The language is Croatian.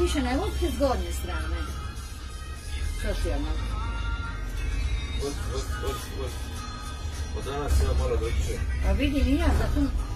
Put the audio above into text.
više ne lupke s gornje strane. Još. Od, od, od, od. Od danas ja malo doće. A pa vidim i ja, zato